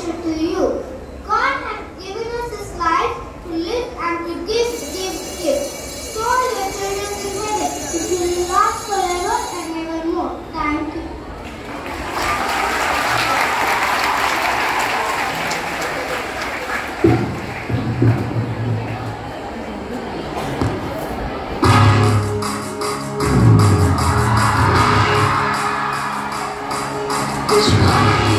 special to you. God has given us His life to live and to give, give, give. So your children in heaven, which will last forever and evermore. Thank you. Thank you.